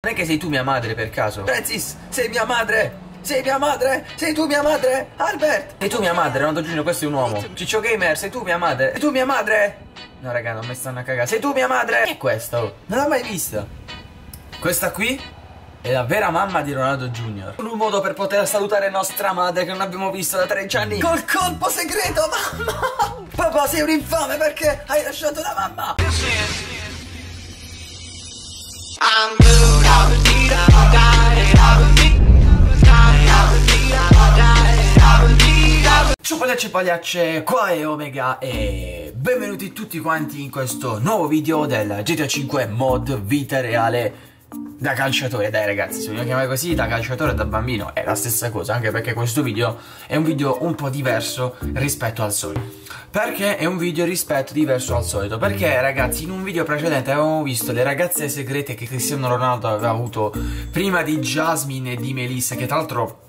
Non è che sei tu mia madre per caso? Francis, sei mia madre! Sei mia madre? Sei tu mia madre? Albert! Sei tu mia madre? Ronaldo Giugno, questo è un uomo. Ciccio Gamer, sei tu mia madre? Sei tu mia madre? No raga, non mi stanno a cagare. Sei tu mia madre? Che è questa? Oh? Non l'ho mai vista. Questa qui è la vera mamma di Ronaldo Junior. Un modo per poter salutare nostra madre che non abbiamo visto da 13 anni. Col colpo segreto, mamma! Papà, sei un infame perché hai lasciato la mamma! Ciao pagliacci e pagliacce, qua è Omega e benvenuti tutti quanti in questo nuovo video del GTA 5 mod vita reale da calciatore, dai ragazzi, se vogliamo chiamare così, da calciatore da bambino è la stessa cosa, anche perché questo video è un video un po' diverso rispetto al solito. Perché è un video rispetto diverso al solito? Perché ragazzi in un video precedente avevamo visto le ragazze segrete che Cristiano Ronaldo aveva avuto prima di Jasmine e di Melissa che tra l'altro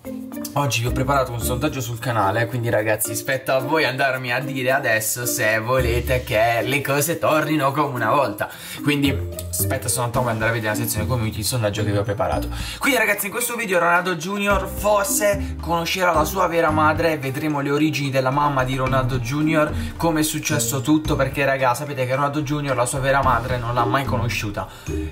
Oggi vi ho preparato un sondaggio sul canale, quindi ragazzi spetta a voi andarmi a dire adesso se volete che le cose tornino come una volta. Quindi aspetta soltanto a andare a vedere la sezione community il sondaggio che vi ho preparato. Quindi ragazzi in questo video Ronaldo Junior forse conoscerà la sua vera madre, vedremo le origini della mamma di Ronaldo Junior, come è successo tutto, perché raga sapete che Ronaldo Junior la sua vera madre non l'ha mai conosciuta.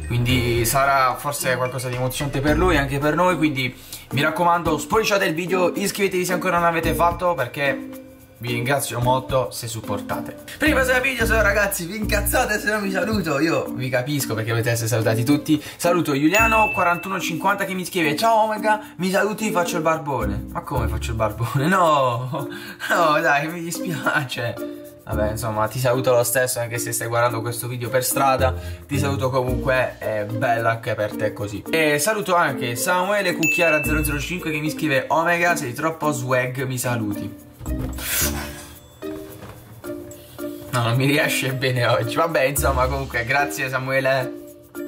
Quindi sarà forse qualcosa di emozionante per lui e anche per noi, quindi mi raccomando spoiliciate il video, iscrivetevi se ancora non l'avete fatto perché vi ringrazio molto se supportate. Prima al video, se ragazzi, vi incazzate se non vi saluto. Io vi capisco perché dovete essere salutati tutti. Saluto Giuliano4150 che mi scrive: Ciao Omega, mi saluti, faccio il barbone. Ma come faccio il barbone? No, no, dai, mi dispiace. Vabbè, insomma, ti saluto lo stesso anche se stai guardando questo video per strada. Ti saluto comunque, è bella anche per te così. E saluto anche Samuele Cucchiara 005 che mi scrive Omega, sei troppo swag, mi saluti. No, non mi riesce bene oggi. Vabbè, insomma, comunque, grazie Samuele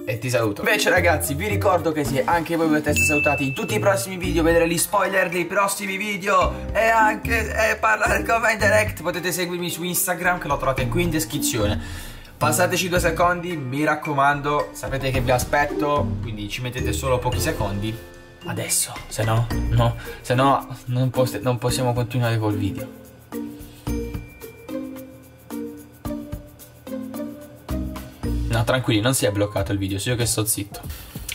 e ti saluto. Invece ragazzi vi ricordo che se anche voi volete essere salutati in tutti i prossimi video. Vedere gli spoiler dei prossimi video. E anche eh, parlare come in direct. Potete seguirmi su Instagram che lo trovate qui in descrizione. Passateci due secondi, mi raccomando. Sapete che vi aspetto Quindi ci mettete solo pochi secondi. Adesso, se no, no. Se no non, non possiamo continuare col video tranquilli, non si è bloccato il video, sono io che sto zitto.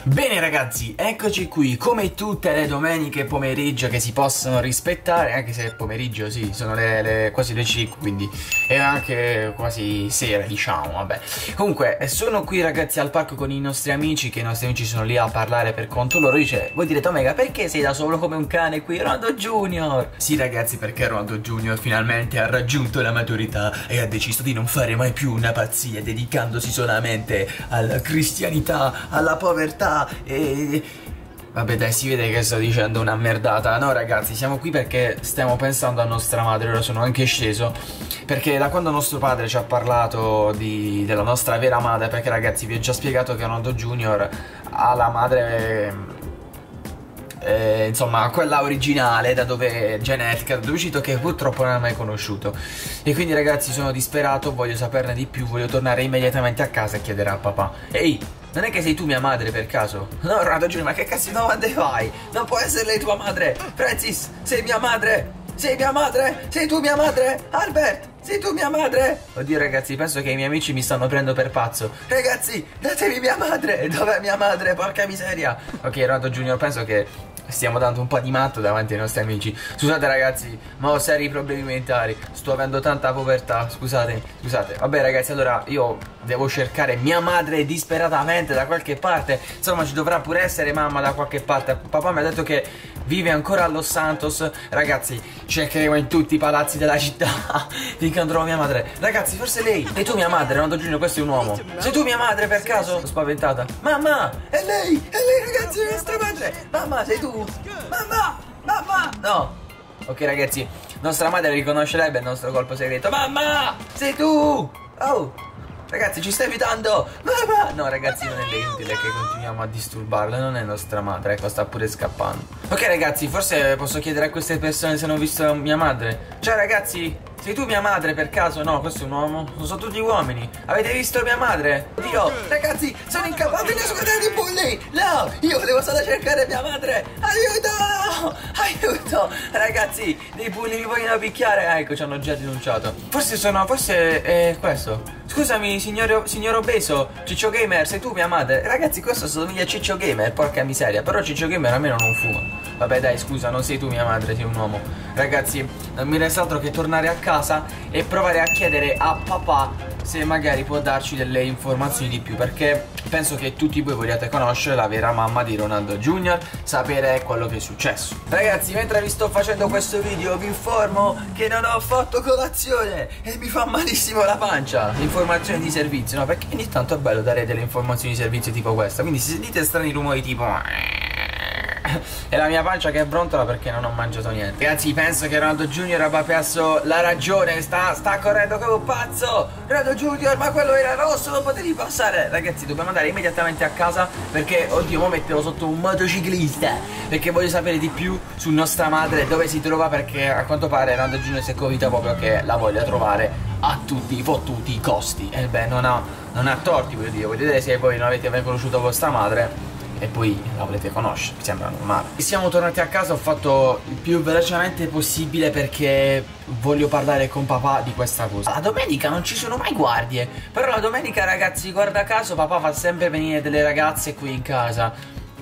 Bene ragazzi, eccoci qui, come tutte le domeniche pomeriggio che si possono rispettare, anche se è pomeriggio sì, sono le, le, quasi le 5, quindi è anche quasi sera diciamo, vabbè. Comunque, sono qui ragazzi al parco con i nostri amici, che i nostri amici sono lì a parlare per conto loro, dice, voi direte Omega, perché sei da solo come un cane qui, Ronaldo Junior? Sì ragazzi, perché Ronaldo Junior finalmente ha raggiunto la maturità e ha deciso di non fare mai più una pazzia, dedicandosi solamente alla cristianità, alla povertà, e... Vabbè dai, si vede che sto dicendo una merdata. No ragazzi, siamo qui perché stiamo pensando a nostra madre Ora sono anche sceso. Perché da quando nostro padre ci ha parlato di, della nostra vera madre Perché ragazzi vi ho già spiegato che Ronaldo Junior ha la madre eh, insomma quella originale da dove genetica dove è uscito che purtroppo non ha mai conosciuto. E quindi ragazzi sono disperato voglio saperne di più voglio tornare immediatamente a casa e chiedere a papà. Ehi non è che sei tu mia madre per caso? No, Ronaldo Giulio, ma che cazzo di domande fai? Non può essere lei tua madre! Francis, sei mia madre! Sei mia madre? Sei tu mia madre? Albert, sei tu mia madre? Oddio ragazzi, penso che i miei amici mi stanno prendendo per pazzo. Ragazzi, datemi mia madre! Dov'è mia madre? Porca miseria! Ok, Ronaldo Junior, penso che stiamo dando un po' di matto davanti ai nostri amici. Scusate ragazzi, ma ho seri problemi mentali. Sto avendo tanta povertà, scusate, scusate. Vabbè ragazzi, allora io devo cercare mia madre disperatamente da qualche parte. Insomma ci dovrà pure essere mamma da qualche parte. Papà mi ha detto che vive ancora a Los Santos. Ragazzi, cercheremo in tutti i palazzi della città. Finché non trovo mia madre. Ragazzi, forse lei Sei tu mia madre, Ronaldo Giugno, questo è un uomo. Sei tu mia madre per caso? Sono spaventata. Mamma, è lei, è lei ragazzi, è nostra madre! Mamma, sei tu? Mamma, mamma! No. Ok ragazzi, nostra madre riconoscerebbe il nostro colpo segreto. Mamma, sei tu? Oh Ragazzi ci stai evitando Mamma No ragazzi non è inutile che continuiamo a disturbarla Non è nostra madre Ecco sta pure scappando Ok ragazzi forse posso chiedere a queste persone se hanno visto mia madre Ciao ragazzi sei tu mia madre per caso? No, questo è un uomo. Sono tutti uomini. Avete visto mia madre? Dio, ragazzi, sono incappato in squadra di bulli. No, io volevo solo cercare mia madre. Aiuto! Aiuto! Ragazzi, dei bulli mi vogliono picchiare. Ah, ecco, ci hanno già denunciato. Forse sono, forse è questo. Scusami, signor, signor obeso, Ciccio Gamer, sei tu mia madre? Ragazzi, questo somiglia a Ciccio Gamer, porca miseria. Però Ciccio Gamer almeno non fuma. Vabbè, dai, scusa, non sei tu mia madre, sei un uomo. Ragazzi, non mi resta altro che tornare a casa e provare a chiedere a papà se magari può darci delle informazioni di più perché penso che tutti voi vogliate conoscere la vera mamma di Ronaldo Junior sapere quello che è successo. Ragazzi mentre vi sto facendo questo video vi informo che non ho fatto colazione e mi fa malissimo la pancia. Informazioni di servizio no perché ogni tanto è bello dare delle informazioni di servizio tipo questa quindi se sentite strani rumori tipo è la mia pancia che brontola perché non ho mangiato niente. Ragazzi penso che Ronaldo Junior abbia perso la ragione. Sta, sta correndo come un pazzo. Ronaldo Junior ma quello era rosso non potevi passare. Ragazzi dobbiamo andare immediatamente a casa Perché oddio mo mettevo sotto un motociclista. Perché voglio sapere di più su nostra madre Dove si trova perché a quanto pare Ronaldo Junior si è convinto proprio che la voglia trovare a tutti i fottuti costi. E beh non ha, non ha torti voglio dire. Voglio vedere se voi non avete mai conosciuto vostra madre e poi la volete conoscere, mi sembra normale. Siamo tornati a casa, ho fatto il più velocemente possibile perché voglio parlare con papà di questa cosa. La domenica non ci sono mai guardie, però la domenica ragazzi, guarda caso, papà fa sempre venire delle ragazze qui in casa.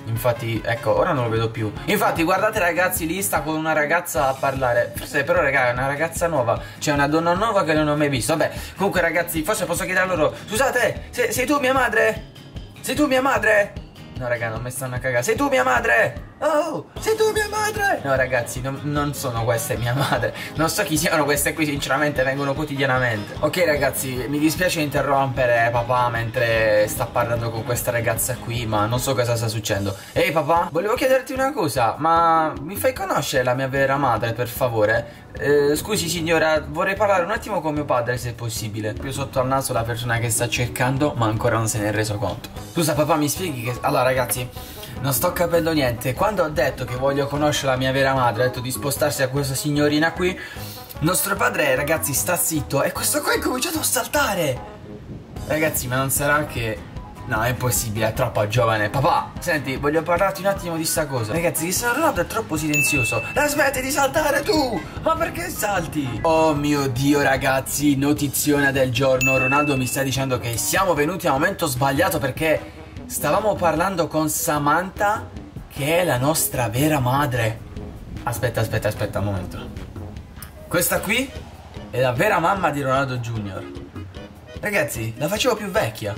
Infatti, ecco, ora non lo vedo più. Infatti, guardate ragazzi, lì sta con una ragazza a parlare. Forse però, raga, è una ragazza nuova. C'è una donna nuova che non ho mai visto. Vabbè, comunque ragazzi, forse posso chiedere a loro. Scusate, sei, sei tu mia madre? Sei tu mia madre? No raga non mi stanno a cagare Sei tu mia madre Oh sei tu mia madre? No ragazzi non, non, sono queste mia madre. Non so chi siano queste qui sinceramente Vengono quotidianamente. Ok ragazzi mi dispiace interrompere papà Mentre sta parlando con questa ragazza qui Ma non so cosa sta succedendo. Ehi papà volevo chiederti una cosa Ma mi fai conoscere la mia vera madre per favore? Eh, scusi signora, vorrei parlare un attimo con mio padre se è possibile. Più sotto al naso la persona che sta cercando, ma ancora non se ne è reso conto. Scusa papà, mi spieghi che... Allora ragazzi, non sto capendo niente. Quando ho detto che voglio conoscere la mia vera madre, ho detto di spostarsi a questa signorina qui, nostro padre, ragazzi, sta zitto e questo qua è cominciato a saltare. Ragazzi, ma non sarà che No, è impossibile, è troppo giovane. Papà, senti, voglio parlarti un attimo di sta cosa. Ragazzi, Cristiano Ronaldo è troppo silenzioso. La smetti di saltare tu! Ma perché salti? Oh mio Dio, ragazzi, notiziona del giorno. Ronaldo mi sta dicendo che siamo venuti al momento sbagliato perché stavamo parlando con Samantha, che è la nostra vera madre. Aspetta, aspetta, aspetta un momento. Questa qui è la vera mamma di Ronaldo Junior. Ragazzi, la facevo più vecchia.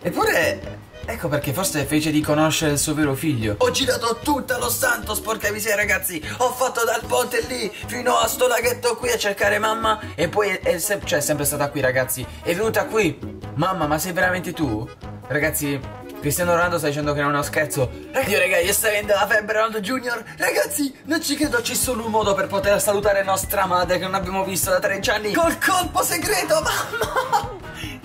Eppure, ecco perché forse fece di conoscere il suo vero figlio. Ho girato tutta lo santo, sporca miseria ragazzi. Ho fatto dal ponte lì fino a sto laghetto qui a cercare mamma. E poi è, è, se cioè, è sempre stata qui ragazzi. È venuta qui. Mamma, ma sei veramente tu? Ragazzi, Cristiano Ronaldo sta dicendo che non è uno scherzo. Dio, raga, gli sta avendo la febbre Ronaldo Junior. Ragazzi, non ci credo, c'è solo un modo per poter salutare nostra madre che non abbiamo visto da 13 anni. Col colpo segreto, mamma!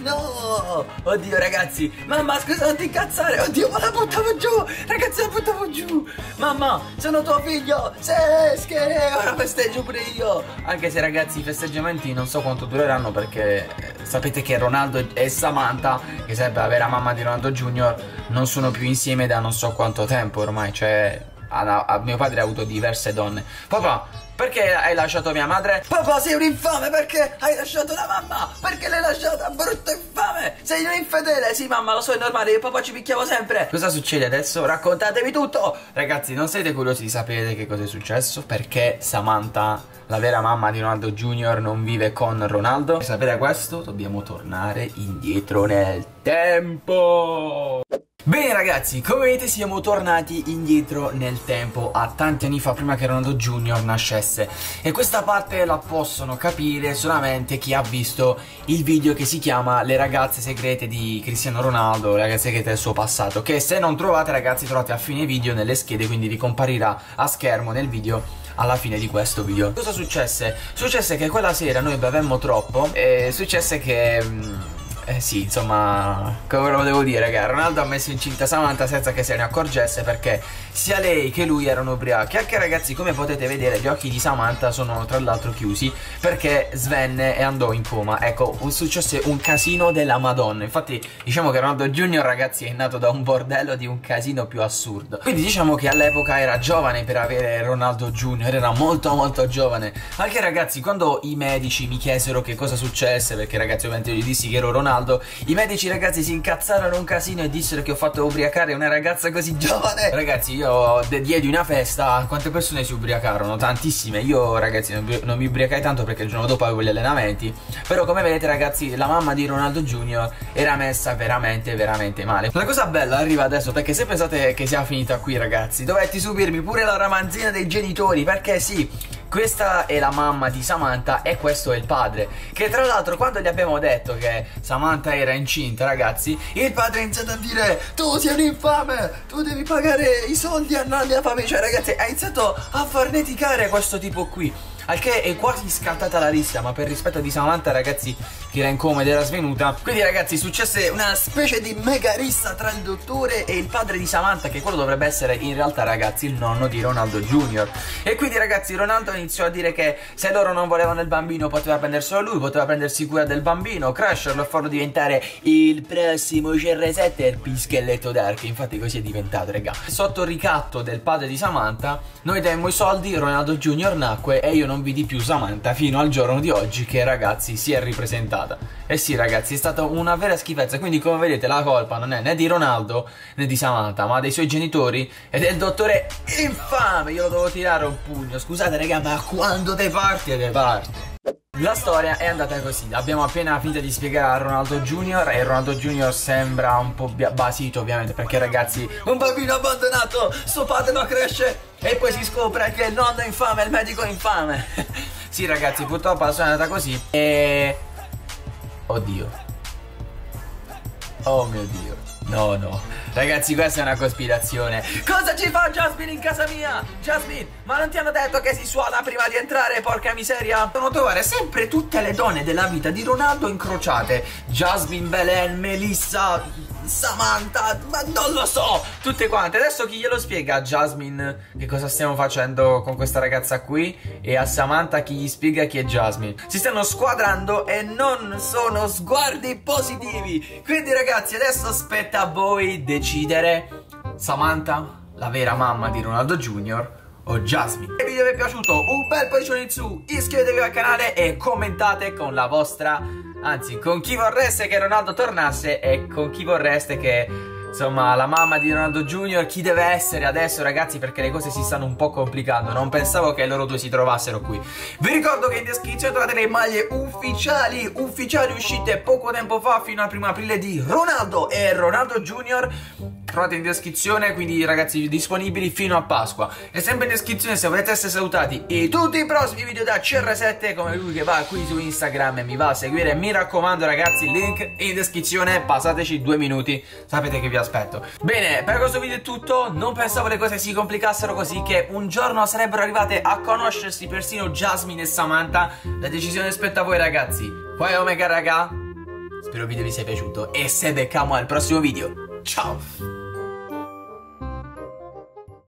No! Oddio ragazzi! Mamma scusa non ti incazzare! Oddio ma la buttavo giù! Ragazzi la buttavo giù! Mamma sono tuo figlio! Sesche! Ora festeggio pure io! Anche se ragazzi i festeggiamenti non so quanto dureranno perché eh, sapete che Ronaldo e Samantha, che sarebbe la vera mamma di Ronaldo Junior, non sono più insieme da non so quanto tempo ormai, cioè a, a mio padre ha avuto diverse donne. Papà, perché hai lasciato mia madre? Papà sei un infame perché hai lasciato la mamma? Perché l'hai lasciata brutto infame? Sei un infedele? Sì mamma lo so è normale io papà ci picchiavo sempre Cosa succede adesso? Raccontatevi tutto Ragazzi non siete curiosi di sapere che cosa è successo? Perché Samantha la vera mamma di Ronaldo Junior non vive con Ronaldo Per sapere questo dobbiamo tornare indietro nel tempo Bene ragazzi, come vedete siamo tornati indietro nel tempo. A tanti anni fa prima che Ronaldo Junior nascesse. E questa parte la possono capire solamente chi ha visto il video che si chiama Le ragazze segrete di Cristiano Ronaldo, le ragazze segrete del suo passato che se non trovate ragazzi trovate a fine video nelle schede quindi vi comparirà a schermo nel video alla fine di questo video. Cosa successe? Successe che quella sera noi bevemmo troppo e successe che... Mh, mm, eh sì, insomma, come lo devo dire, raga, Ronaldo ha messo incinta Samantha senza che se ne accorgesse perché sia lei che lui erano ubriachi. Anche ragazzi, come potete vedere, gli occhi di Samantha sono tra l'altro chiusi perché svenne e andò in coma. Ecco, successe un casino della Madonna. Infatti, diciamo che Ronaldo Junior, ragazzi, è nato da un bordello di un casino più assurdo. Quindi diciamo che all'epoca era giovane per avere Ronaldo Junior, era molto molto giovane. Anche ragazzi, quando i medici mi chiesero che cosa successe, perché ragazzi ovviamente io gli dissi che ero Ronaldo, i medici ragazzi si incazzarono un casino e dissero che ho fatto ubriacare una ragazza così giovane. Ragazzi, io diedi una festa, quante persone si ubriacarono? Tantissime. Io ragazzi non mi ubriacai tanto perché il giorno dopo avevo gli allenamenti. Però come vedete ragazzi, la mamma di Ronaldo Junior era messa veramente veramente male. La cosa bella arriva adesso perché se pensate che sia finita qui ragazzi, dovetti subirmi pure la ramanzina dei genitori perché sì, questa è la mamma di Samantha e questo è il padre. Che tra l'altro quando gli abbiamo detto che Samantha era incinta, ragazzi, il padre ha iniziato a dire tu sei un infame, tu devi pagare i soldi alla mia famiglia. Cioè ragazzi, ha iniziato a farneticare questo tipo qui. Al che è quasi scattata la rissa, ma per rispetto di Samantha, ragazzi, era in coma ed era svenuta. Quindi, ragazzi, successe una specie di mega rissa tra il dottore e il padre di Samantha, che quello dovrebbe essere in realtà, ragazzi, il nonno di Ronaldo Jr. E quindi, ragazzi, Ronaldo iniziò a dire che se loro non volevano il bambino, poteva prenderselo lui, poteva prendersi cura del bambino, crescerlo e farlo diventare il prossimo CR7 e il pischelletto dark. Infatti, così è diventato, raga. Sotto ricatto del padre di Samantha, noi demmo i soldi, Ronaldo Jr. nacque e io non vidi più Samantha fino al giorno di oggi che ragazzi si è ripresentata. E sì ragazzi è stata una vera schifezza, quindi come vedete la colpa non è né di Ronaldo né di Samantha ma dei suoi genitori e del dottore infame, io lo devo tirare un pugno, scusate raga ma quando te parti te parti. La storia è andata così, abbiamo appena finito di spiegare a Ronaldo Junior e Ronaldo Junior sembra un po' basito ovviamente perché ragazzi un bambino abbandonato, suo padre non cresce e poi si scopre che il nonno è infame, il medico è infame. Sì ragazzi purtroppo la storia è andata così e... Oddio Oh mio dio No, no. Ragazzi, questa è una cospirazione. Cosa ci fa Jasmine in casa mia? Jasmine, ma non ti hanno detto che si suona prima di entrare, porca miseria? Devono trovare sempre tutte le donne della vita di Ronaldo incrociate. Jasmine, Belen, Melissa, Samantha, ma non lo so, tutte quante. Adesso chi glielo spiega a Jasmine che cosa stiamo facendo con questa ragazza qui e a Samantha chi gli spiega chi è Jasmine. Si stanno squadrando e non sono sguardi positivi. Quindi ragazzi, adesso aspetta a voi decidere Samantha, la vera mamma di Ronaldo Jr., o Jasmine. Se il video vi è piaciuto un bel pollice in su, iscrivetevi al canale e commentate con la vostra Anzi, con chi vorreste che Ronaldo tornasse e con chi vorreste che Insomma, la mamma di Ronaldo Junior, chi deve essere adesso, ragazzi, perché le cose si stanno un po' complicando. Non pensavo che loro due si trovassero qui. Vi ricordo che in descrizione trovate le maglie ufficiali, ufficiali uscite poco tempo fa, fino al primo aprile, di Ronaldo e Ronaldo Junior. Trovate in descrizione, quindi ragazzi, disponibili fino a Pasqua. E sempre in descrizione se volete essere salutati e tutti i prossimi video da CR7, come lui che va qui su Instagram e mi va a seguire. Mi raccomando, ragazzi, link in descrizione, passateci due minuti. Sapete che vi aspetto. Bene, per questo video è tutto. Non pensavo le cose si complicassero così che un giorno sarebbero arrivate a conoscersi persino Jasmine e Samantha. La decisione spetta a voi ragazzi. Poi Omega raga. Spero il video vi sia piaciuto e se becchiamo al prossimo video. Ciao!